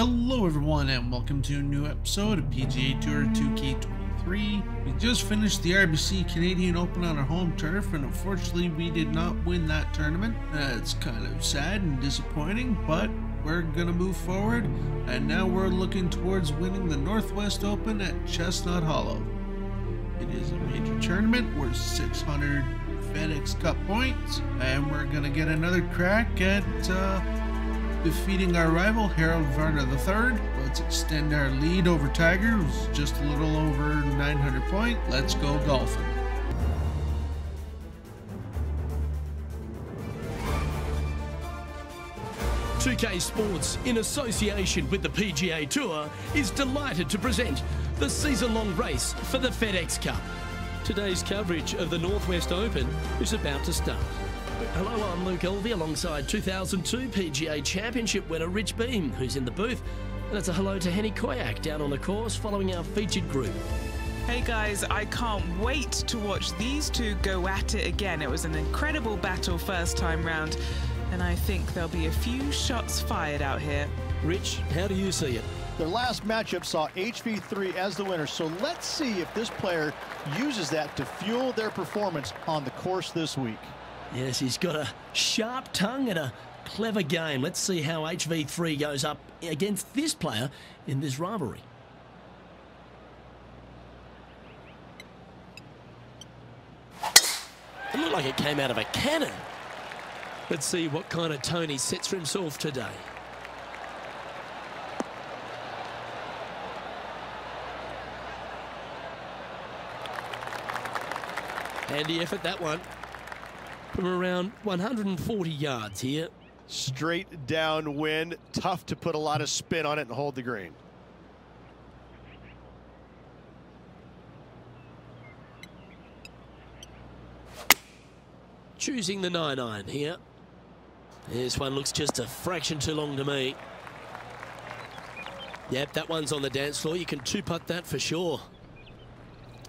Hello everyone and welcome to a new episode of PGA Tour 2K23. We just finished the RBC Canadian Open on our home turf and unfortunately we did not win that tournament. That's kind of sad and disappointing but we're gonna move forward and now we're looking towards winning the Northwest Open at Chestnut Hollow. It is a major tournament worth 600 FedEx Cup points and we're gonna get another crack at uh, defeating our rival Harold Varner III. Let's extend our lead over Tiger, who's just a little over 900 point. Let's go golfing. Two K Sports, in association with the PGA Tour, is delighted to present the season-long race for the FedEx Cup. Today's coverage of the Northwest Open is about to start. Hello, I'm Luke Elvy alongside 2002 PGA Championship winner Rich Beem, who's in the booth. And it's a hello to Henni Koyack down on the course following our featured group. Hey guys, I can't wait to watch these two go at it again. It was an incredible battle first time round, and I think there'll be a few shots fired out here. Rich, how do you see it? Their last matchup saw HV3 as the winner, so let's see if this player uses that to fuel their performance on the course this week. Yes, he's got a sharp tongue and a clever game. Let's see how HV3 goes up against this player in this rivalry. It looked like it came out of a cannon. Let's see what kind of tone he sets for himself today. Handy effort, that one. From around 140 yards here. Straight downwind, tough to put a lot of spin on it and hold the green. Choosing the 9-iron here. This one looks just a fraction too long to me. Yep, that one's on the dance floor. You can two-putt that for sure.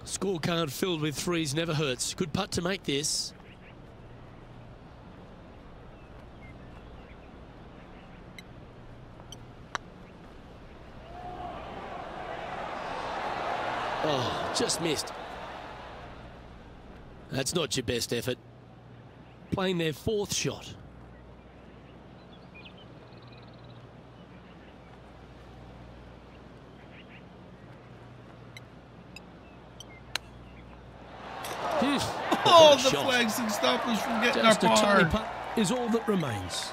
Scorecard filled with threes never hurts. Good putt to make this. Oh, just missed. That's not your best effort. Playing their fourth shot. Oh, the flags and stop from getting Just a our putt is all that remains.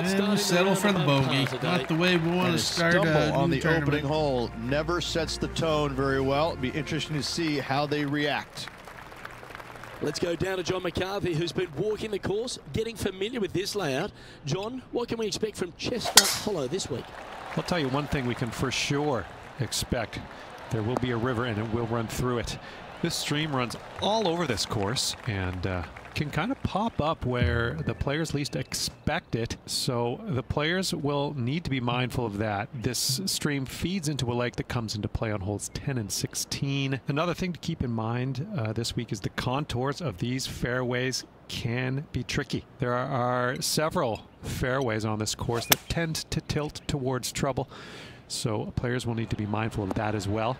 And we settle for the the bogey. Not the way we want to start stumble a on the tournament. opening hole never sets the tone very well. It'd be interesting to see how they react. Let's go down to John McCarthy, who's been walking the course, getting familiar with this layout. John, what can we expect from Chestnut Hollow this week? I'll tell you one thing we can for sure expect. There will be a river and it will run through it. This stream runs all over this course and uh, can kind of pop up where the players least expect it. So the players will need to be mindful of that. This stream feeds into a lake that comes into play on holes 10 and 16. Another thing to keep in mind uh, this week is the contours of these fairways can be tricky. There are, several fairways on this course that tend to tilt towards trouble. So players will need to be mindful of that as well.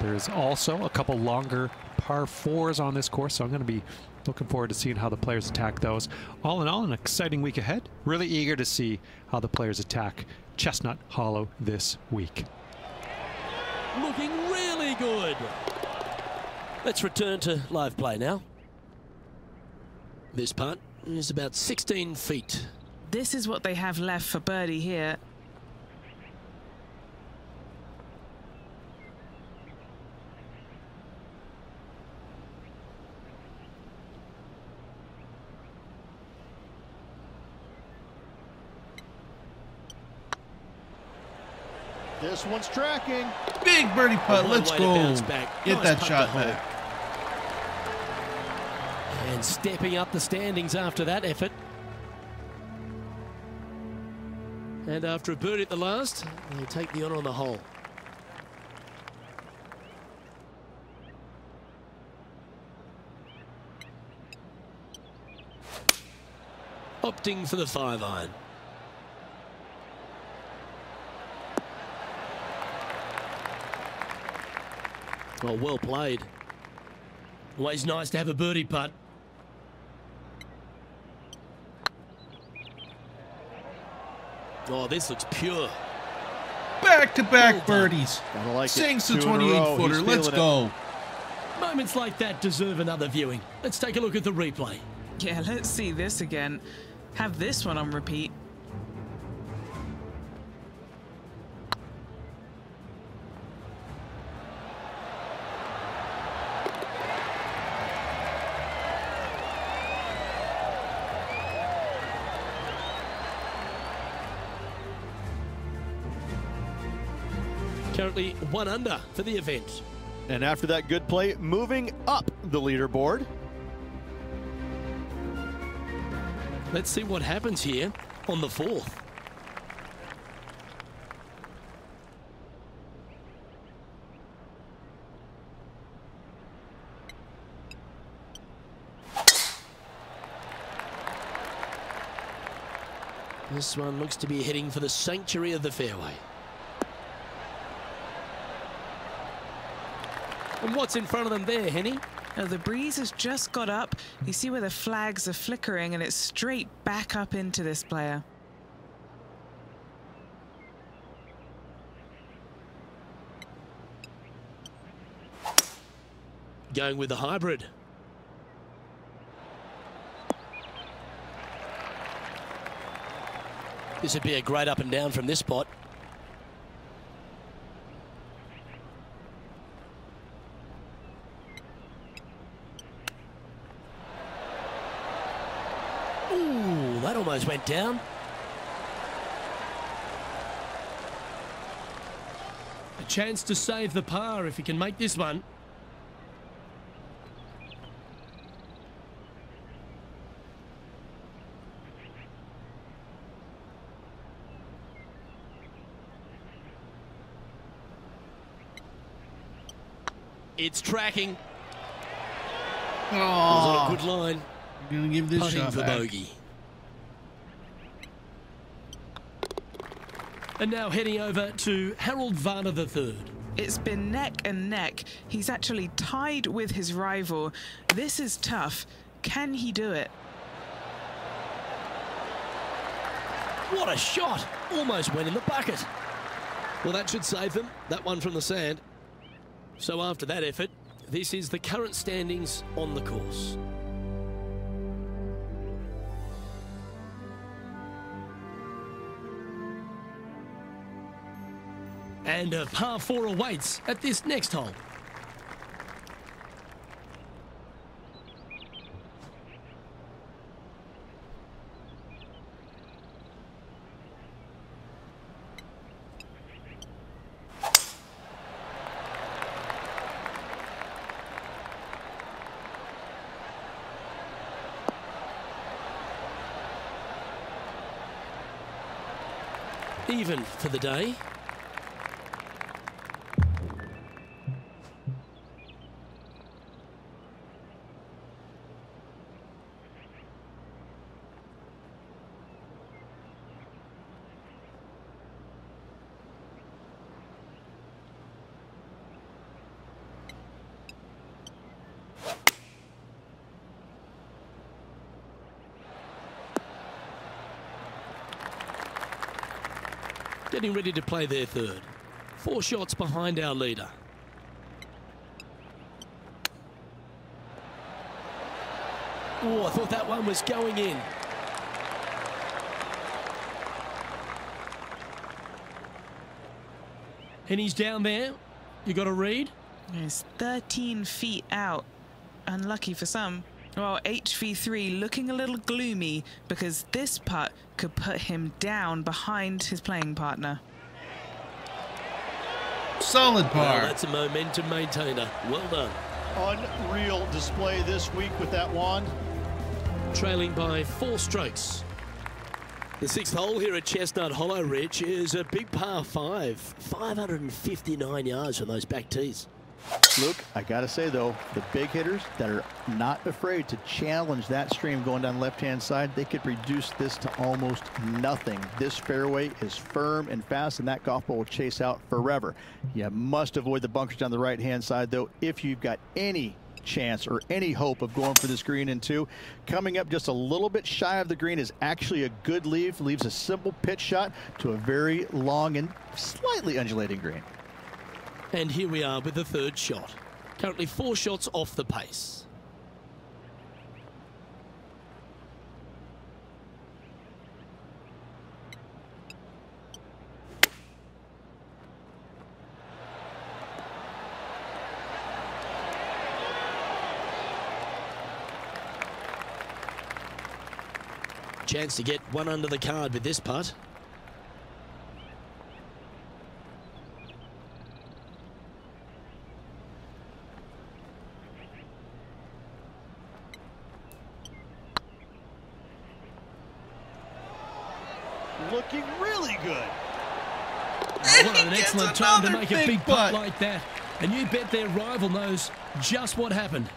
There's also a couple longer par fours on this course, so I'm going to be looking forward to seeing how the players attack those. All in all, an exciting week ahead. Really eager to see how the players attack Chestnut Hollow this week. Looking really good. Let's return to live play now. This putt is about 16 feet. This is what they have left for birdie here. This one's tracking. Big birdie putt. And what a Let's go. back. Get Nice that shot back. And stepping up the standings after that effort. And after a birdie at the last, they take the honour on the hole. opting for the five iron. Well, well played. Always nice to have a birdie putt. Oh, this looks pure. Back to back Well done. birdies. Gotta like it. Sinks the Two in a 28 row. footer. Let's feeling it. go. Moments like that deserve another viewing. Let's take a look at the replay. Yeah, let's see this again. Have this one on repeat. Currently one under for the event. And after that good play, moving up the leaderboard. Let's see what happens here on the fourth. This one looks to be heading for the sanctuary of the fairway. And what's in front of them there, Henni? Now, the breeze has just got up. You see where the flags are flickering, and it's straight back up into this player. Going with the hybrid. This would be a great up and down from this spot. Ooh, that almost went down. A chance to save the par if he can make this one. It's tracking. Oh. It was on a Oh, good line. I'm gonna give this Putting shot for back. bogey. And now heading over to Harold Varner III. It's been neck and neck. He's actually tied with his rival. This is tough. Can he do it? What a shot! Almost went in the bucket. Well, that should save them. That one from the sand. So after that effort, this is the current standings on the course. And a par four awaits at this next hole. Even for the day. Getting ready to play their third. Four shots behind our leader. Oh, I thought that one was going in. And he's down there. You got a read? He's 13 feet out. Unlucky for some. Well, HV3 looking a little gloomy because this putt could put him down behind his playing partner. Solid Well, par. that's a momentum maintainer. Well done. Unreal display this week with that wand. Trailing by four strokes. The sixth hole here at Chestnut Hollow Ridge is a big par five, 559 yards from those back tees. Luke, I got to say, though, the big hitters that are not afraid to challenge that stream going down left-hand side, they could reduce this to almost nothing. This fairway is firm and fast, and that golf ball will chase out forever. You must avoid the bunkers down the right-hand side, though, if you've got any chance or any hope of going for this green in two. Coming up just a little bit shy of the green is actually a good leave. Leaves a simple pitch shot to a very long and slightly undulating green. And here we are with the third shot. Currently four shots off the pace. Chance to get one under the card with this putt. Looking really good. Oh, what an excellent time to make a big big putt putt. like that. And you bet their rival knows just what happened.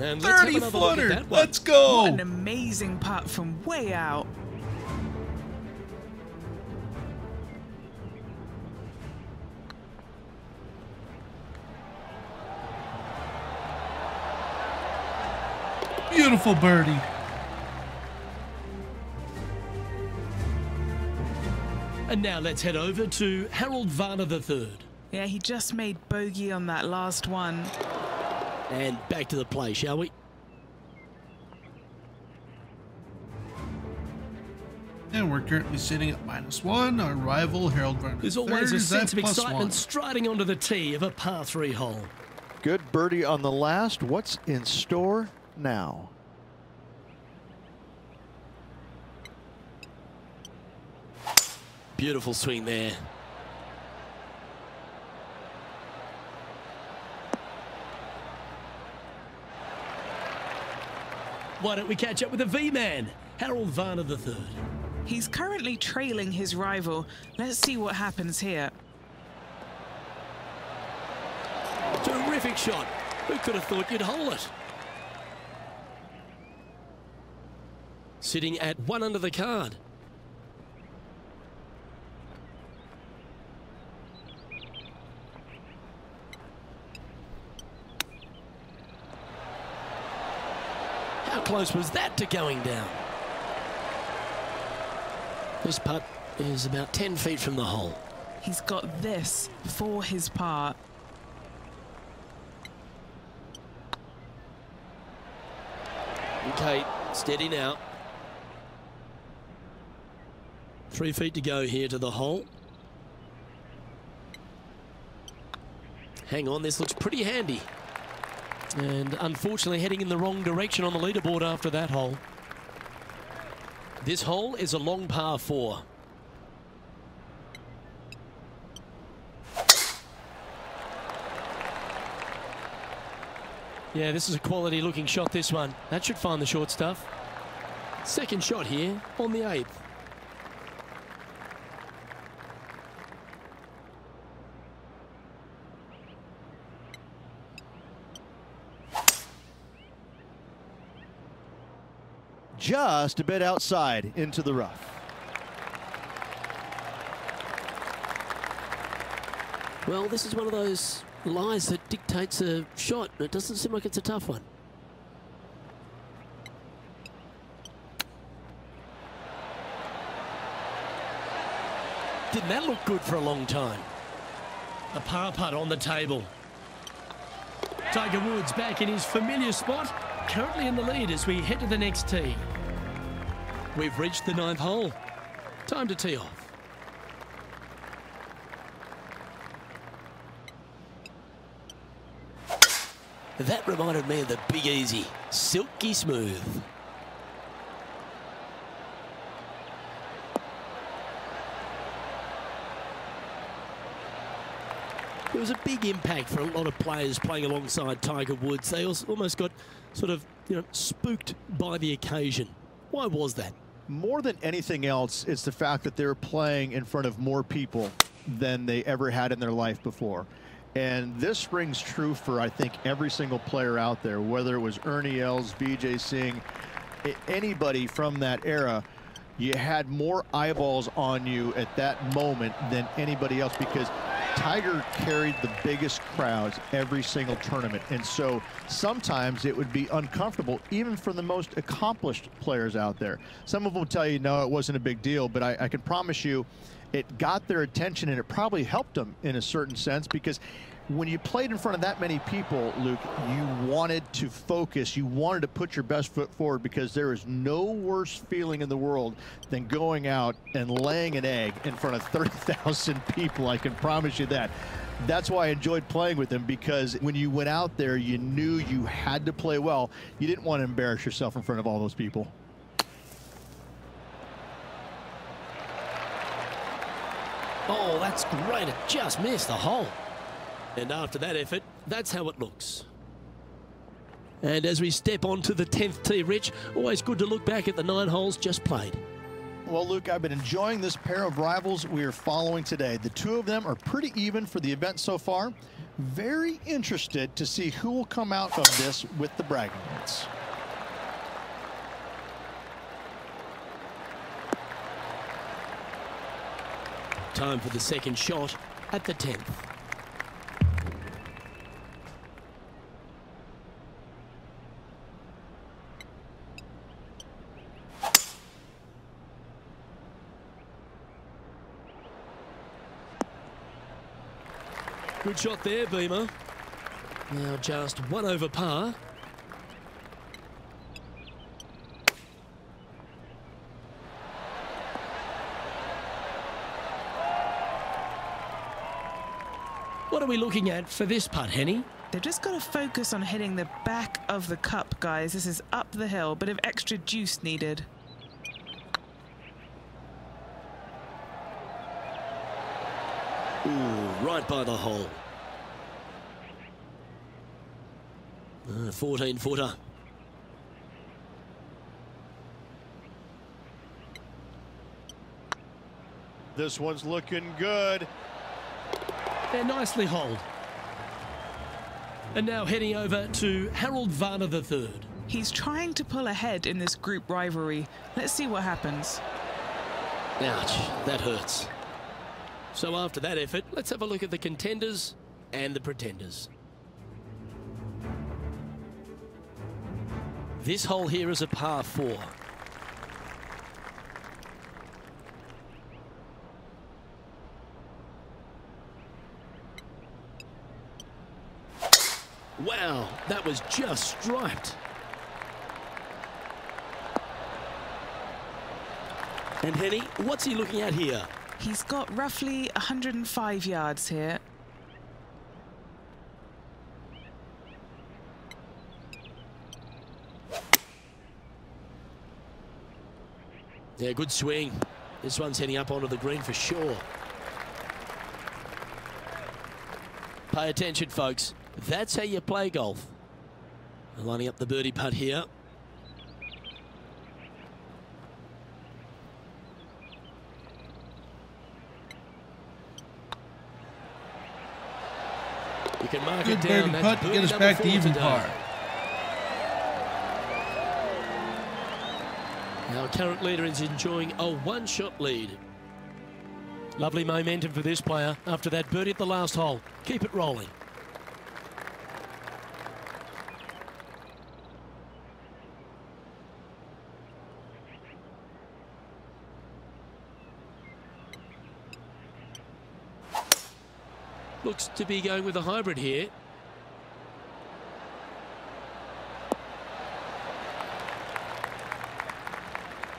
And let's have 30 another look footer. that. Let's go. What an amazing putt from way out. Beautiful birdie. And now let's head over to Harold Varner III. Yeah, he just made bogey on that last one. And back to the play, shall we? And we're currently sitting at minus one. Our rival, Harold Varner. There's always a sense of excitement one. striding onto the tee of a par three hole. Good birdie on the last. What's in store now? Beautiful swing there. Why don't we catch up with the V-Man, Harold Varner III? He's currently trailing his rival. Let's see what happens here. Terrific shot. Who could have thought you'd hole it? Sitting at one under the card. Close was that to going down? This putt is about 10 feet from the hole. He's got this for his part. Okay, steady now. Three feet to go here to the hole. Hang on, this looks pretty handy. And unfortunately heading in the wrong direction on the leaderboard after that hole. This hole is a long par four. Yeah, this is a quality looking shot, this one. That should find the short stuff. Second shot here on the eighth. Just a bit outside into the rough. Well, this is one of those lies that dictates a shot. It doesn't seem like it's a tough one. Didn't that look good for a long time? A par putt on the table. Tiger Woods back in his familiar spot, currently in the lead as we head to the next tee. We've reached the ninth hole. Time to tee off. That reminded me of the Big Easy. Silky smooth. It was a big impact for a lot of players playing alongside Tiger Woods. They almost got sort of, you know, spooked by the occasion. Why was that? More than anything else, it's the fact that they're playing in front of more people than they ever had in their life before. And this rings true for, I think, every single player out there, whether it was Ernie Els, Vijay Singh, anybody from that era you had more eyeballs on you at that moment than anybody else because Tiger carried the biggest crowds every single tournament. And so sometimes it would be uncomfortable, even for the most accomplished players out there. Some of them will tell you, no, it wasn't a big deal, but I, I can promise you it got their attention and it probably helped them in a certain sense because when you played in front of that many people, Luke, you wanted to focus. You wanted to put your best foot forward because there is no worse feeling in the world than going out and laying an egg in front of 30,000 people. I can promise you that. That's why I enjoyed playing with him because when you went out there, you knew you had to play well. You didn't want to embarrass yourself in front of all those people. Oh, that's great. It just missed the hole. And after that effort, that's how it looks. And as we step onto the 10th tee, Rich, always good to look back at the nine holes just played. Well, Luke, I've been enjoying this pair of rivals we are following today. The two of them are pretty even for the event so far. Very interested to see who will come out of this with the bragging rights. Time for the second shot at the 10th. Good shot there, Beamer. Now just one over par. What are we looking at for this putt, Henni? They've just got to focus on hitting the back of the cup, guys. This is up the hill, bit of extra juice needed. Ooh, right by the hole. Uh, 14 footer. This one's looking good. They're nicely holed. And now heading over to Harold Varner III. He's trying to pull ahead in this group rivalry. Let's see what happens. Ouch, that hurts. So after that effort, let's have a look at the contenders and the pretenders. This hole here is a par four. Wow, that was just striped. And Henni, what's he looking at here? He's got roughly 105 yards here. Yeah, good swing. This one's heading up onto the green for sure. Pay attention, folks. That's how you play golf. Lining up the birdie putt here. You can mark Good it down. birdie putt to get us back to even par. Our current leader is enjoying a one-shot lead. Lovely momentum for this player after that birdie at the last hole. Keep it rolling. Looks to be going with a hybrid here.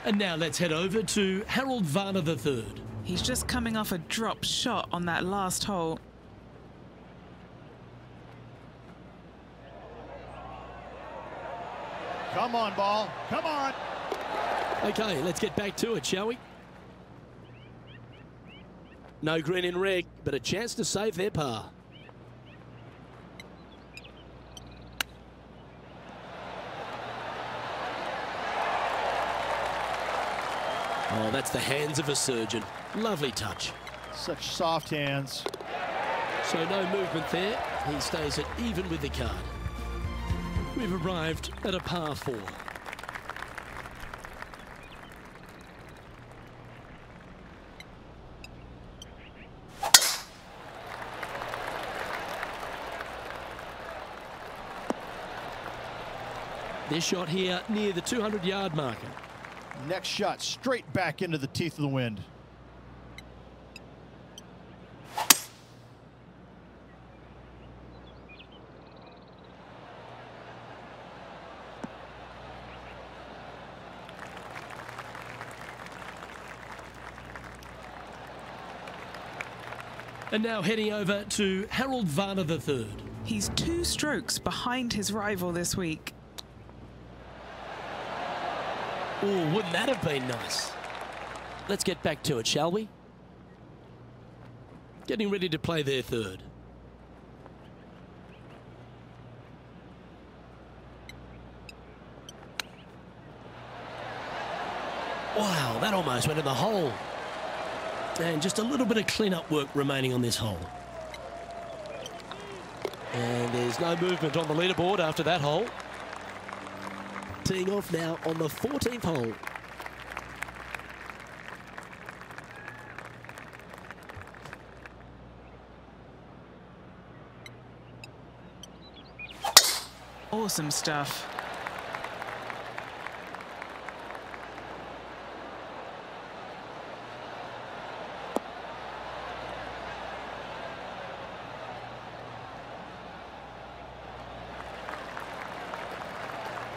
And now let's head over to Harold Varner III. He's just coming off a drop shot on that last hole. Come on, ball. Come on. Okay, let's get back to it, shall we? No green in red, but a chance to save their par. Oh, that's the hands of a surgeon. Lovely touch. Such soft hands. So no movement there. He stays at even with the card. We've arrived at a par four. This shot here near the 200 yard marker. Next shot straight back into the teeth of the wind. And now heading over to Harold Varner III. He's two strokes behind his rival this week. Oh, wouldn't that have been nice? Let's get back to it, shall we? Getting ready to play their third. Wow, that almost went in the hole. And just a little bit of clean-up work remaining on this hole. And there's no movement on the leaderboard after that hole. Teeing off now on the 14th hole. Awesome stuff.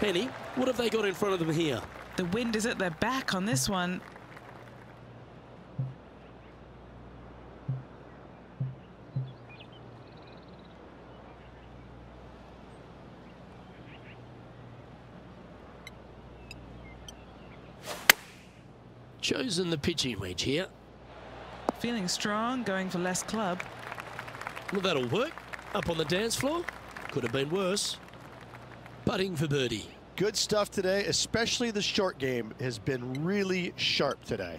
Henni, what have they got in front of them here? The wind is at their back on this one. Chosen the pitching wedge here. Feeling strong, going for less club. Well, that'll work. Up on the dance floor. Could have been worse. Putting for birdie. Good stuff today, especially the short game has been really sharp today.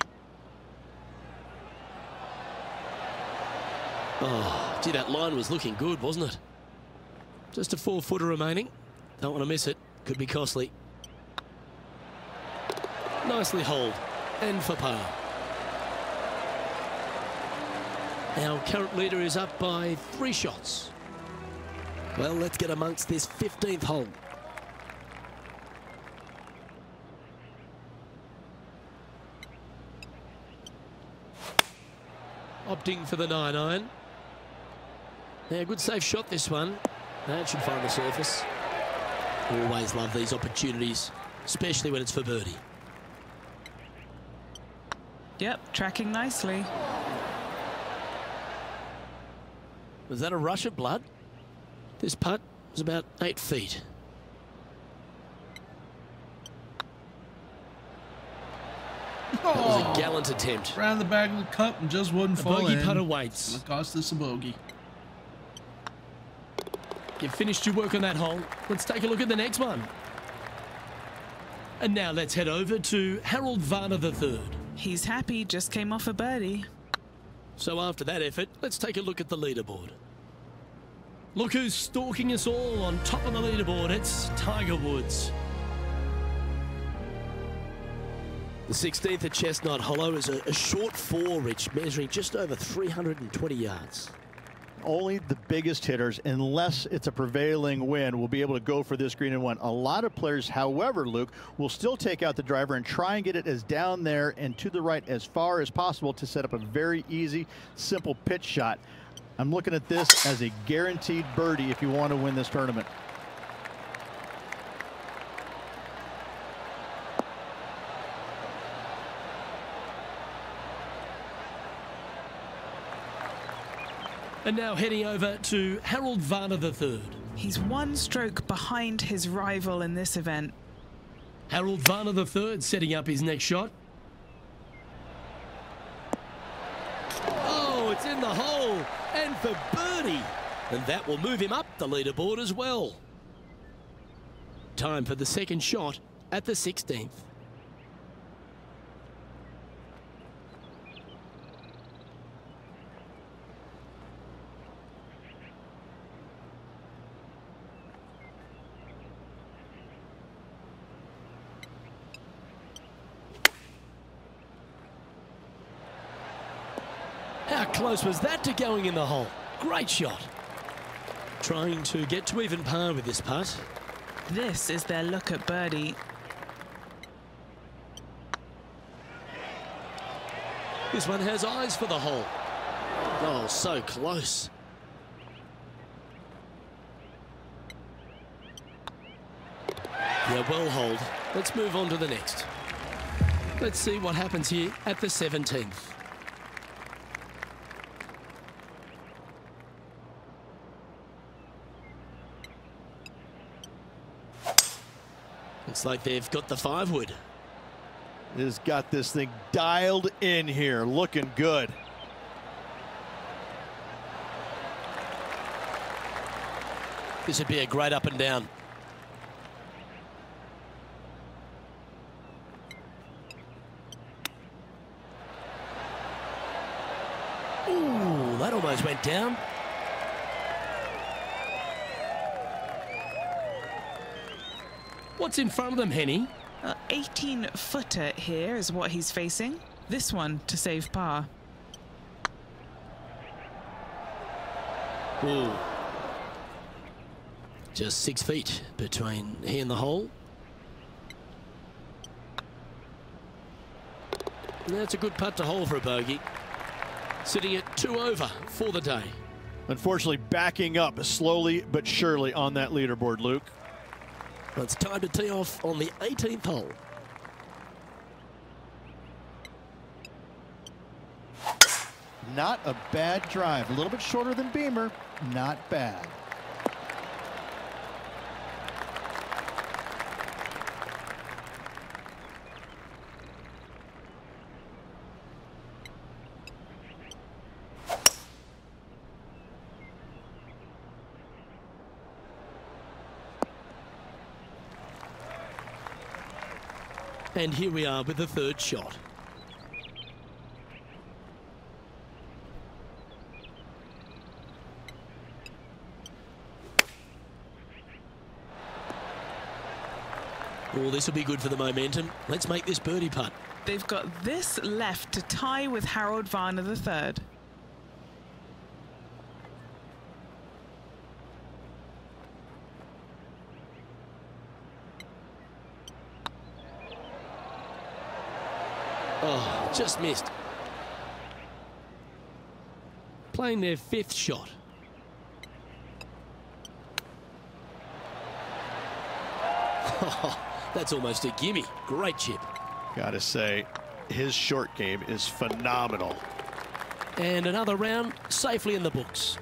Oh, gee, that line was looking good, wasn't it? Just a four footer remaining. Don't want to miss it. Could be costly. Nicely holed. And for par. Our current leader is up by three shots. Well, let's get amongst this 15th hole. For the 9 iron. Yeah, good safe shot this one. That should find the surface. Always love these opportunities, especially when it's for birdie. Yep, tracking nicely. Was that a rush of blood? This putt was about eight feet. That was a gallant attempt. Round the back of the cup and just wouldn't A fall bogey in. putt awaits. It cost us a bogey. You've finished your work on that hole. Let's take a look at the next one. And now let's head over to Harold Varner III. He's happy, just came off a birdie. So after that effort, let's take a look at the leaderboard. Look who's stalking us all on top of the leaderboard. It's Tiger Woods. The 16th at Chestnut Hollow is a, a short four, Rich, measuring just over 320 yards. Only the biggest hitters, unless it's a prevailing wind, will be able to go for this green and one. A lot of players, however, Luke, will still take out the driver and try and get it as down there and to the right as far as possible to set up a very easy, simple pitch shot. I'm looking at this as a guaranteed birdie if you want to win this tournament. And now heading over to Harold Varner III. He's one stroke behind his rival in this event. Harold Varner III setting up his next shot. Oh, it's in the hole and for birdie. And that will move him up the leaderboard as well. Time for the second shot at the 16th. How close was that to going in the hole? Great shot. Trying to get to even par with this putt. This is their look at birdie. This one has eyes for the hole. Oh, so close. Yeah, well hold. Let's move on to the next. Let's see what happens here at the 17th. Looks like they've got the five wood. Has got this thing dialed in here, looking good. This would be a great up and down. Ooh, that almost went down. What's in front of them, Henni? 18 footer here is what he's facing. This one to save par. Ooh. Just six feet between he and the hole. That's a good putt to hole for a bogey. Sitting at two over for the day. Unfortunately, backing up slowly but surely on that leaderboard, Luke. It's time to tee off on the 18th hole. Not a bad drive. A little bit shorter than Beamer. Not bad. And here we are with the third shot. Oh, this will be good for the momentum. Let's make this birdie putt. They've got this left to tie with Harold Varner III. Oh, just missed. Playing their fifth shot. Oh, that's almost a gimme. Great chip. Gotta say, his short game is phenomenal. And another round safely in the books.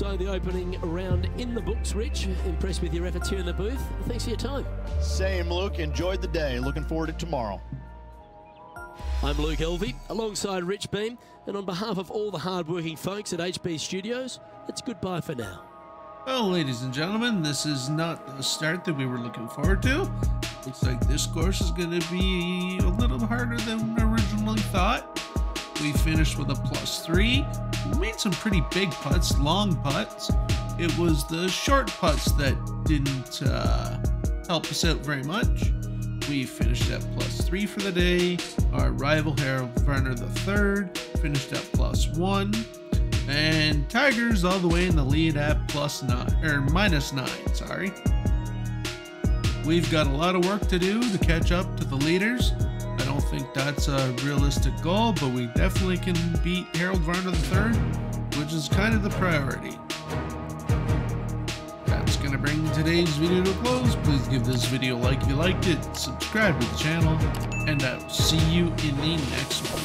So the opening round in the books, Rich. Impressed with your efforts here in the booth. Thanks for your time. Same, Luke. Enjoyed the day. Looking forward to tomorrow. I'm Luke Elvy, alongside Rich Beem, and on behalf of all the hard-working folks at HB Studios, it's goodbye for now. Well, ladies and gentlemen, this is not the start that we were looking forward to. Looks like this course is going to be a little harder than originally thought. We finished with a plus three. We made some pretty big putts, long putts. It was the short putts that didn't uh, help us out very much. We finished at plus three for the day. Our rival Harold Varner III finished at plus one. And Tigers all the way in the lead at plus nine, or minus nine, sorry. We've got a lot of work to do to catch up to the leaders. I think that's a realistic goal, but we definitely can beat Harold Varner III, which is kind of the priority. That's going to bring today's video to a close. Please give this video a like if you liked it, subscribe to the channel, and I'll see you in the next one.